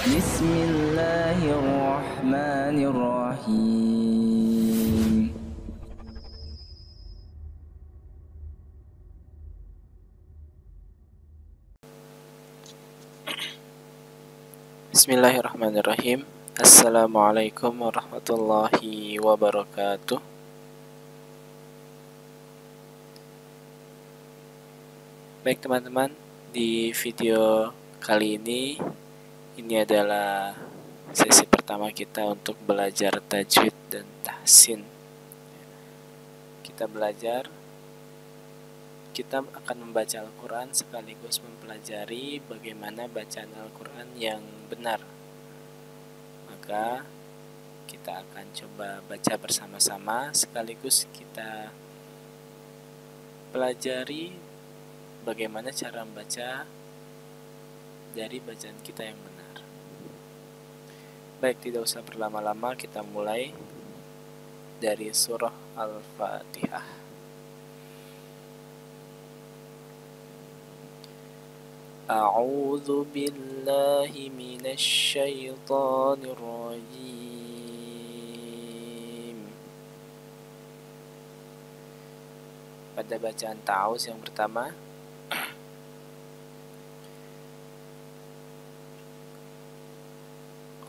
بسم الله الرحمن الرحيم Bismillahirrahmanirrahim Assalamualaikum warahmatullahi wabarakatuh Baik teman-teman Di video kali ini ini adalah sesi pertama kita untuk belajar tajwid dan tahsin Kita belajar kita akan membaca Al-Quran sekaligus mempelajari bagaimana bacaan Al-Quran yang benar. Maka kita akan coba baca bersama-sama sekaligus kita pelajari bagaimana cara membaca dari bacaan kita yang benar. Baik, tidak usah berlama-lama, kita mulai dari surah Al-Fatihah. أعوذ بالله من الشيطان الرجيم Pada bacaan ta'awuz yang pertama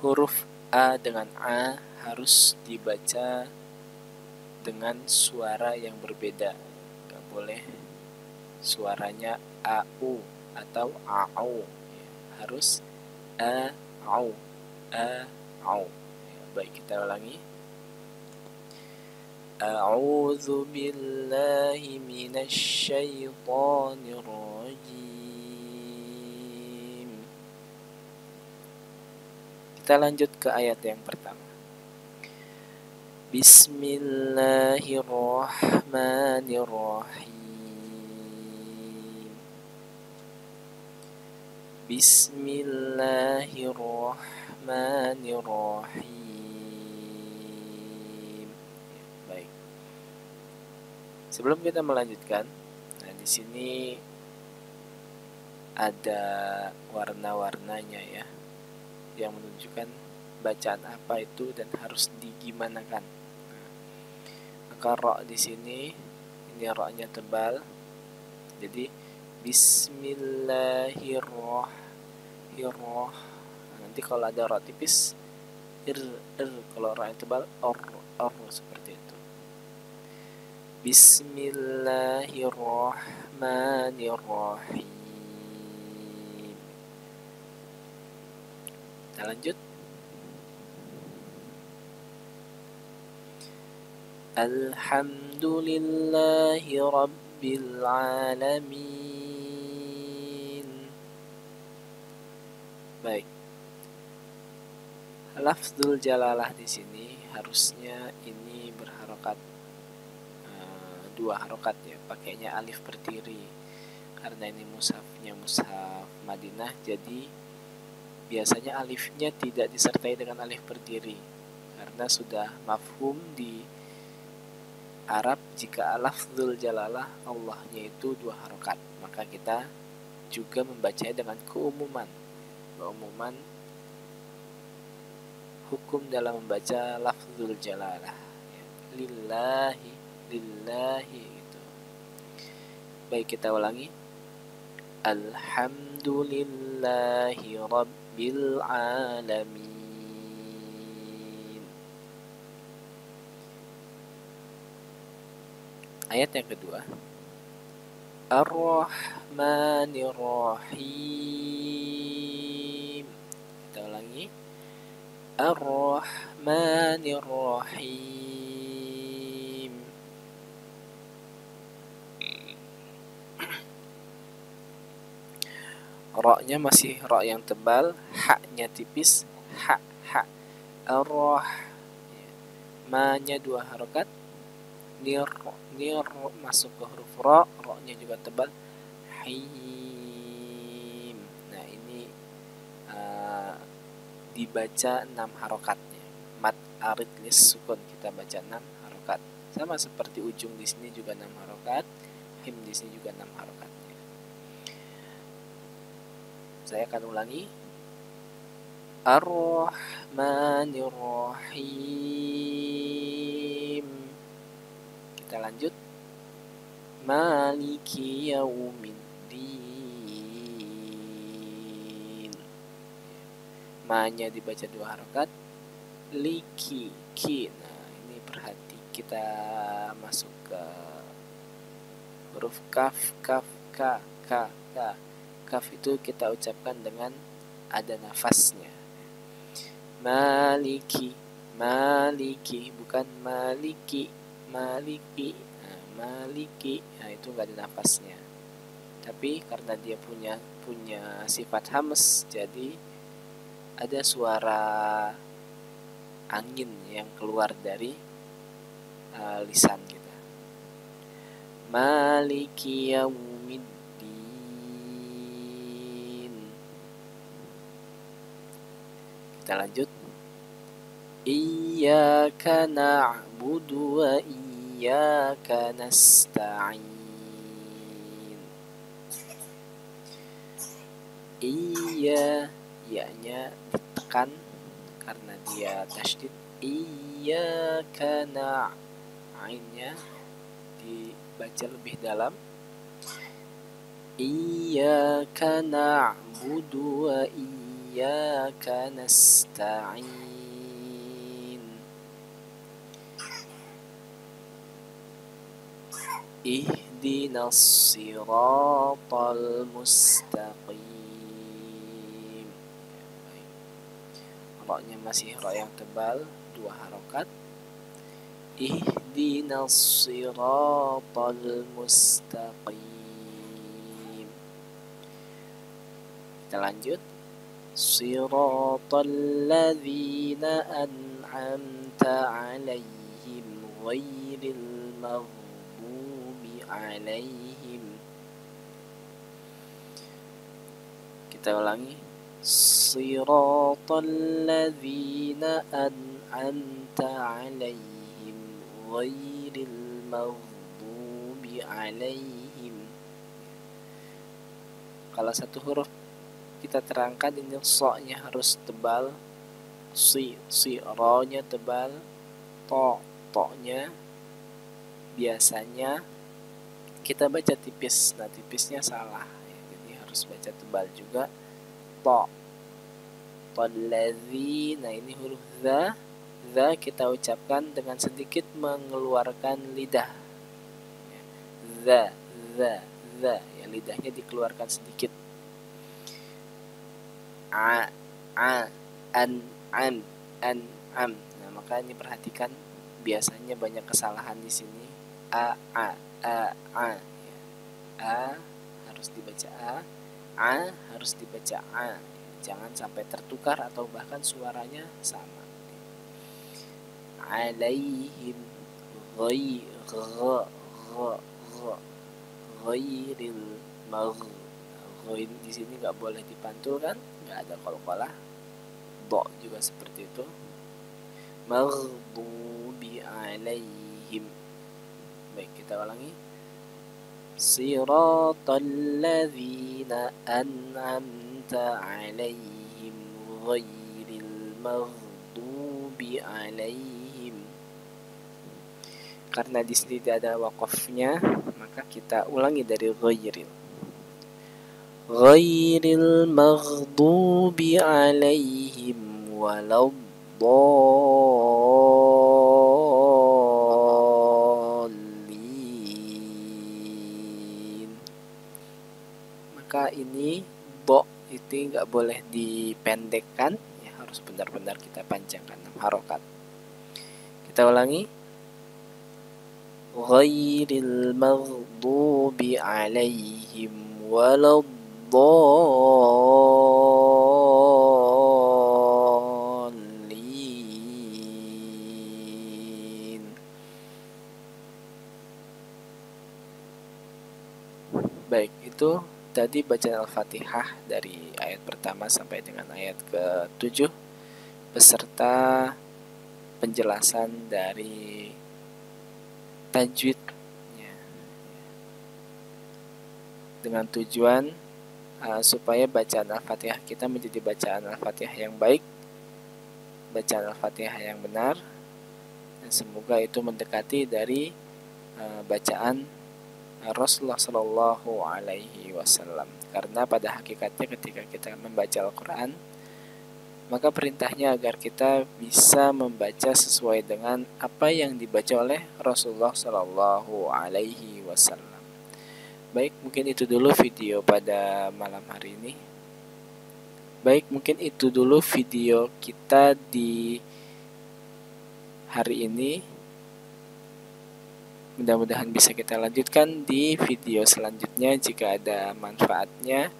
Huruf A dengan A harus dibaca dengan suara yang berbeda. Gak boleh suaranya AU atau au harus au au baik kita ulangi. A'udzu billahi minasy syaithanir Kita lanjut ke ayat yang pertama Bismillahirrahmanirrahim Bismillahirrahmanirrahim. Baik. Sebelum kita melanjutkan, nah di sini ada warna-warnanya ya yang menunjukkan bacaan apa itu dan harus digimanakan. Nah, maka ro di sini ini ro-nya tebal. Jadi Bismillahirrahmanirrahim roh nanti kalau ada roh tipis ir ir kalau yang tebal or or seperti itu Bismillahirrahmanirrahim kita lanjut Alhamdulillahi Rabbil Alamin Baik. Lafzul jalalah di sini harusnya ini berharokat uh, dua harokat ya, pakainya alif berdiri. Karena ini mushafnya mushaf Madinah, jadi biasanya alifnya tidak disertai dengan alif berdiri karena sudah mafhum di Arab jika lafzul jalalah Allahnya itu dua harokat. Maka kita juga membacanya dengan keumuman. Keumuman hukum dalam membaca lafzul jalalah. Lillahi lillahi gitu. Baik kita ulangi. Alhamdulillahi rabbil alamin. Ayat yang kedua. Ar-rahmanir rahim Ar-Rahmanir Rahim Roknya masih rok yang tebal, haknya tipis, hak hak. Ar-Rah Ma-nya dua harokat. Nir Nir masuk ke huruf ro Roknya juga tebal. Him Nah ini uh, dibaca enam harokatnya. Mat arid lis sukun kita baca enam harokat. Sama seperti ujung di sini juga enam harokat him di sini juga enam harokatnya saya akan ulangi Ar-Rahmanir-Rahim. Kita lanjut. Maliki yaumiddin. Ma-nya dibaca dua harokat. Liki, ki. Nah, ini perhati kita masuk ke huruf kaf, kaf, ka, ka, ka. Kaf itu kita ucapkan dengan ada nafasnya. Maliki, maliki, bukan maliki, maliki maliki. Nah itu nggak ada nafasnya. Tapi karena dia punya punya sifat hames jadi ada suara angin yang keluar dari uh, lisan kita. Maliki yaumiddin kita lanjut. Iyyaka na'budu wa iyyaka nasta'in. Iya ya-nya ditekan karena dia tasydid. Iyyaka na'innya dibaca lebih dalam. Iyyaka na'budu wa iyyaka nasta'in Ihdinas siratal mustaqim Roknya masih rok yang tebal Dua harokat. Ihdinas siratal mustaqim Kita lanjut Siratal ladzina an'amta alaihim Ghairil maghdub alaihim kita ulangi. siratal ladzina an'amta alaihim ghairil maghdubi alaihim kalau satu huruf kita terangkan ini so-nya harus tebal si si ro-nya tebal to to-nya biasanya kita baca tipis. Nah tipisnya salah. Jadi harus baca tebal juga. To Tolladzi nah ini huruf za. Za kita ucapkan dengan sedikit mengeluarkan lidah. Za za za. Ya lidahnya dikeluarkan sedikit a a an an an am nah maka ini perhatikan biasanya banyak kesalahan di sini. A a a a. A harus dibaca a. A harus dibaca a. Jangan sampai tertukar atau bahkan suaranya sama. Alaihim ghair ghairil mag ghair di sini nggak boleh dipantulkan nggak ada kol-kolah do juga seperti itu maghdubi alaihim Baik, kita ulangi. Siratal ladzina an'amta 'alaihim ghairil maghdubi 'alaihim. Karena di sini tidak ada wakafnya, maka kita ulangi dari ghairil. Ghairil maghdubi 'alaihim waladdallin maka ini bo itu nggak boleh dipendekkan. Ya harus benar-benar kita panjangkan harokat. Kita ulangi. ghairil maghdubi alaihim waladdallin baik itu Tadi bacaan Al-Fatihah dari ayat pertama sampai dengan ayat ke-7 beserta penjelasan dari tajwidnya. Dengan tujuan uh, supaya bacaan Al-Fatihah kita menjadi bacaan Al-Fatihah yang baik bacaan Al-Fatihah yang benar dan semoga itu mendekati dari uh, bacaan Rasulullah Shallallahu Alaihi Wasallam karena pada hakikatnya ketika kita membaca Al-Quran maka perintahnya agar kita bisa membaca sesuai dengan apa yang dibaca oleh Rasulullah Shallallahu Alaihi Wasallam. Baik, mungkin itu dulu video pada malam hari ini. Baik, mungkin itu dulu video kita di hari ini. Mudah-mudahan bisa kita lanjutkan di video selanjutnya. Jika ada manfaatnya,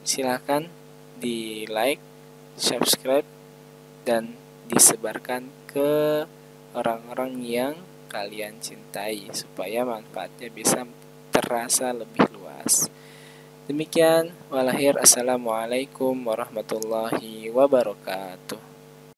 silakan di like, subscribe, dan disebarkan ke orang-orang yang kalian cintai supaya manfaatnya bisa terasa lebih luas. Demikian, walahir assalamualaikum warahmatullahi wabarakatuh.